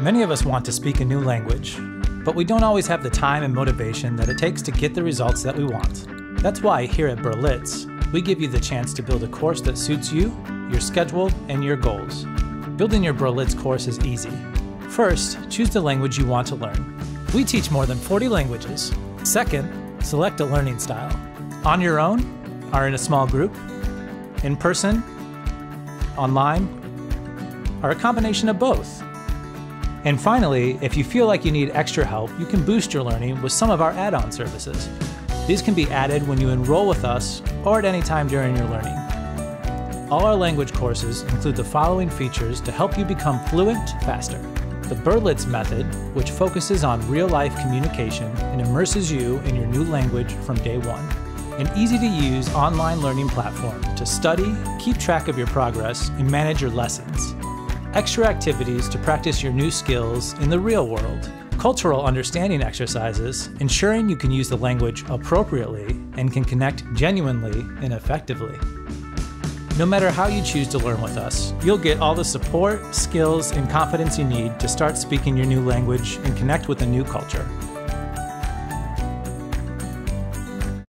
Many of us want to speak a new language, but we don't always have the time and motivation that it takes to get the results that we want. That's why here at Berlitz, we give you the chance to build a course that suits you, your schedule, and your goals. Building your Berlitz course is easy. First, choose the language you want to learn. We teach more than 40 languages. Second, select a learning style. On your own, or in a small group, in person, online, or a combination of both. And finally, if you feel like you need extra help, you can boost your learning with some of our add on services. These can be added when you enroll with us or at any time during your learning. All our language courses include the following features to help you become fluent faster. The Berlitz method, which focuses on real life communication and immerses you in your new language from day one. An easy to use online learning platform to study, keep track of your progress, and manage your lessons extra activities to practice your new skills in the real world, cultural understanding exercises, ensuring you can use the language appropriately and can connect genuinely and effectively. No matter how you choose to learn with us, you'll get all the support, skills, and confidence you need to start speaking your new language and connect with a new culture.